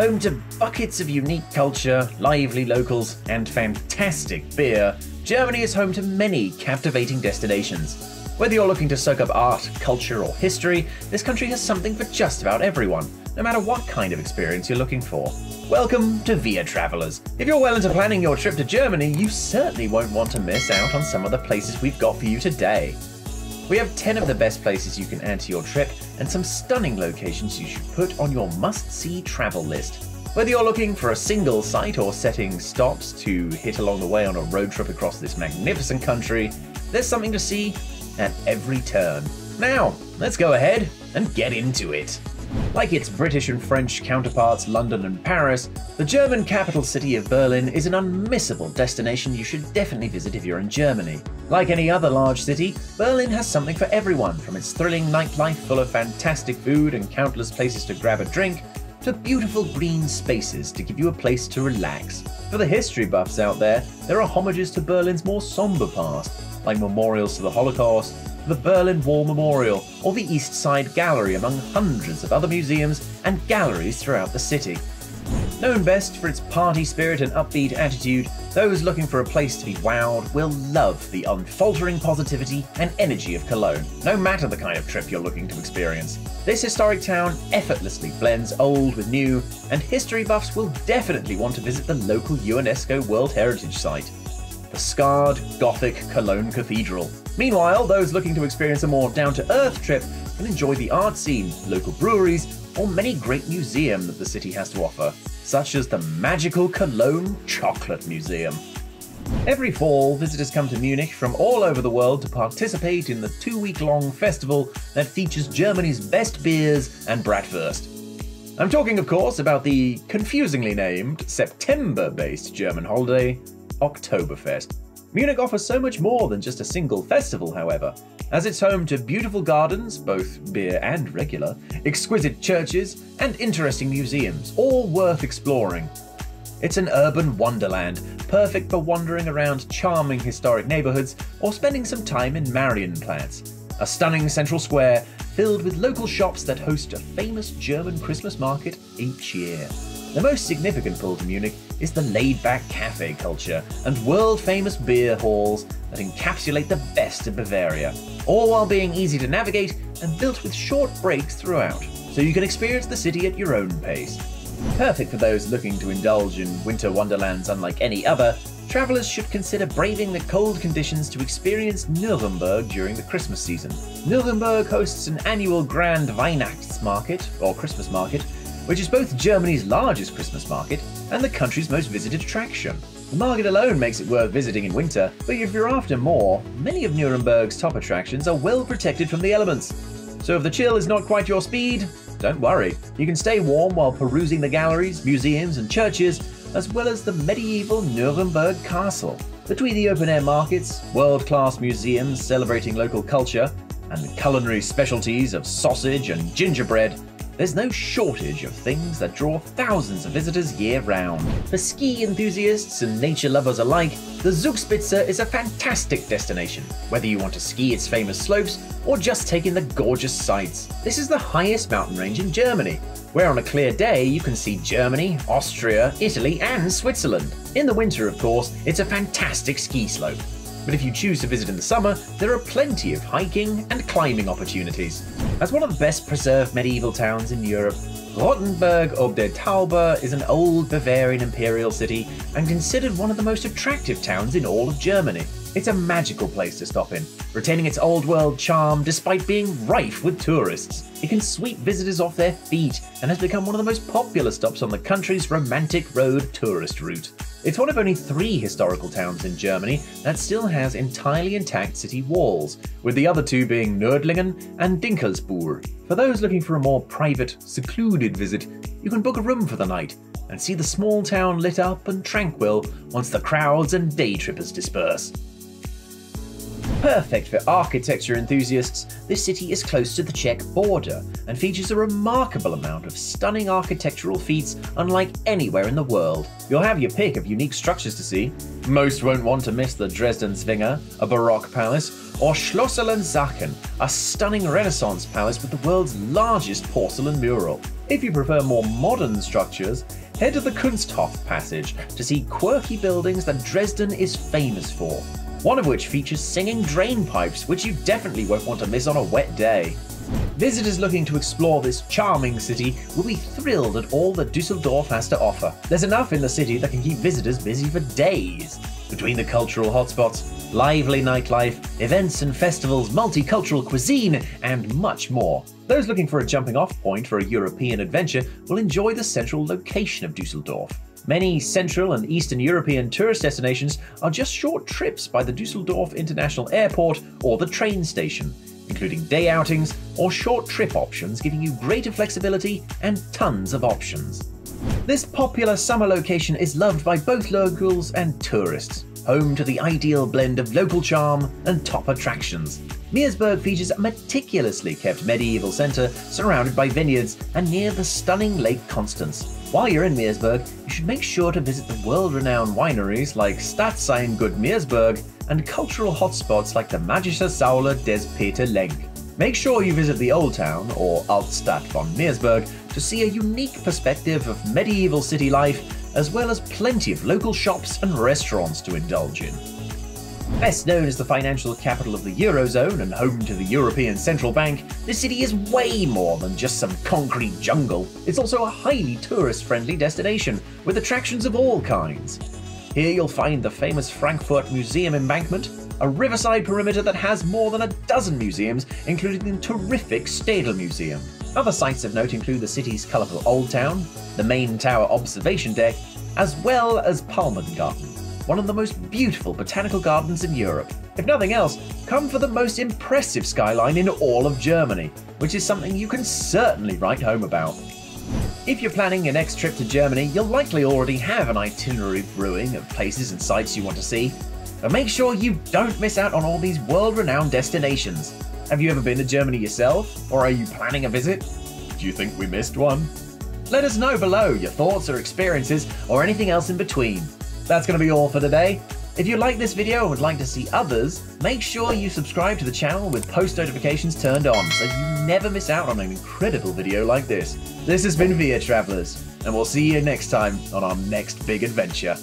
Home to buckets of unique culture, lively locals, and fantastic beer, Germany is home to many captivating destinations. Whether you're looking to soak up art, culture, or history, this country has something for just about everyone, no matter what kind of experience you're looking for. Welcome to Via Travelers. If you're well into planning your trip to Germany, you certainly won't want to miss out on some of the places we've got for you today. We have 10 of the best places you can add to your trip and some stunning locations you should put on your must see travel list. Whether you're looking for a single site or setting stops to hit along the way on a road trip across this magnificent country, there's something to see at every turn. Now, let's go ahead and get into it. Like its British and French counterparts London and Paris, the German capital city of Berlin is an unmissable destination you should definitely visit if you're in Germany. Like any other large city, Berlin has something for everyone, from its thrilling nightlife full of fantastic food and countless places to grab a drink, to beautiful green spaces to give you a place to relax. For the history buffs out there, there are homages to Berlin's more somber past, like memorials to the Holocaust, the Berlin Wall Memorial, or the East Side Gallery, among hundreds of other museums and galleries throughout the city. Known best for its party spirit and upbeat attitude, those looking for a place to be wowed will love the unfaltering positivity and energy of Cologne, no matter the kind of trip you're looking to experience. This historic town effortlessly blends old with new, and history buffs will definitely want to visit the local UNESCO World Heritage Site the scarred, Gothic Cologne Cathedral. Meanwhile, those looking to experience a more down to earth trip can enjoy the art scene, local breweries, or many great museums that the city has to offer, such as the magical Cologne Chocolate Museum. Every fall, visitors come to Munich from all over the world to participate in the two week long festival that features Germany's best beers and bratwurst. I'm talking, of course, about the confusingly named September based German holiday, Oktoberfest. Munich offers so much more than just a single festival, however, as it's home to beautiful gardens, both beer and regular, exquisite churches, and interesting museums, all worth exploring. It's an urban wonderland, perfect for wandering around charming historic neighborhoods or spending some time in Marienplatz, a stunning central square filled with local shops that host a famous German Christmas market each year. The most significant pull to Munich is the laid back cafe culture and world famous beer halls that encapsulate the best of Bavaria, all while being easy to navigate and built with short breaks throughout, so you can experience the city at your own pace. Perfect for those looking to indulge in winter wonderlands unlike any other, travelers should consider braving the cold conditions to experience Nuremberg during the Christmas season. Nuremberg hosts an annual grand Weihnachtsmarket, or Christmas market, which is both Germany's largest Christmas market and the country's most visited attraction. The market alone makes it worth visiting in winter, but if you're after more, many of Nuremberg's top attractions are well protected from the elements. So if the chill is not quite your speed, don't worry. You can stay warm while perusing the galleries, museums, and churches, as well as the medieval Nuremberg castle. Between the open air markets, world class museums celebrating local culture, and culinary specialties of sausage and gingerbread, there's no shortage of things that draw thousands of visitors year round. For ski enthusiasts and nature lovers alike, the Zugspitze is a fantastic destination, whether you want to ski its famous slopes or just take in the gorgeous sights. This is the highest mountain range in Germany, where on a clear day you can see Germany, Austria, Italy, and Switzerland. In the winter, of course, it's a fantastic ski slope but if you choose to visit in the summer, there are plenty of hiking and climbing opportunities. As one of the best preserved medieval towns in Europe, Rothenburg ob der Tauber is an old Bavarian imperial city and considered one of the most attractive towns in all of Germany. It's a magical place to stop in, retaining its old world charm despite being rife with tourists. It can sweep visitors off their feet and has become one of the most popular stops on the country's romantic road tourist route. It's one of only three historical towns in Germany that still has entirely intact city walls, with the other two being Nördlingen and Dinkelsbühl. For those looking for a more private, secluded visit, you can book a room for the night and see the small town lit up and tranquil once the crowds and day trippers disperse. Perfect for architecture enthusiasts, this city is close to the Czech border and features a remarkable amount of stunning architectural feats unlike anywhere in the world. You'll have your pick of unique structures to see, Most won't want to miss the Dresden Zwinger, a Baroque palace, or Schlosser a stunning Renaissance palace with the world's largest porcelain mural. If you prefer more modern structures, head to the Kunsthof passage to see quirky buildings that Dresden is famous for, one of which features singing drain pipes, which you definitely won't want to miss on a wet day. Visitors looking to explore this charming city will be thrilled at all that Dusseldorf has to offer. There's enough in the city that can keep visitors busy for days. Between the cultural hotspots, lively nightlife, events and festivals, multicultural cuisine, and much more. Those looking for a jumping off point for a European adventure will enjoy the central location of Dusseldorf. Many Central and Eastern European tourist destinations are just short trips by the Dusseldorf International Airport or the train station, including day outings or short trip options, giving you greater flexibility and tons of options. This popular summer location is loved by both locals and tourists, home to the ideal blend of local charm and top attractions. Meersburg features a meticulously kept medieval centre surrounded by vineyards and near the stunning Lake Constance. While you're in Meersburg, you should make sure to visit the world-renowned wineries like Staatsweingut Meersburg and cultural hotspots like the Magische Säule des Peter Lenk. Make sure you visit the Old Town, or Altstadt von Meersburg, to see a unique perspective of medieval city life, as well as plenty of local shops and restaurants to indulge in. Best known as the financial capital of the Eurozone and home to the European Central Bank, the city is way more than just some concrete jungle. It's also a highly tourist friendly destination with attractions of all kinds. Here you'll find the famous Frankfurt Museum embankment, a riverside perimeter that has more than a dozen museums, including the terrific Städel Museum. Other sites of note include the city's colourful Old Town, the main tower observation deck, as well as Palmengarten, one of the most beautiful botanical gardens in Europe. If nothing else, come for the most impressive skyline in all of Germany, which is something you can certainly write home about. If you're planning your next trip to Germany, you'll likely already have an itinerary brewing of places and sites you want to see. But make sure you don't miss out on all these world renowned destinations. Have you ever been to Germany yourself? Or are you planning a visit? Do you think we missed one? Let us know below your thoughts or experiences or anything else in between. That's going to be all for today. If you like this video and would like to see others, make sure you subscribe to the channel with post notifications turned on so you never miss out on an incredible video like this. This has been Via Travelers, and we'll see you next time on our next big adventure.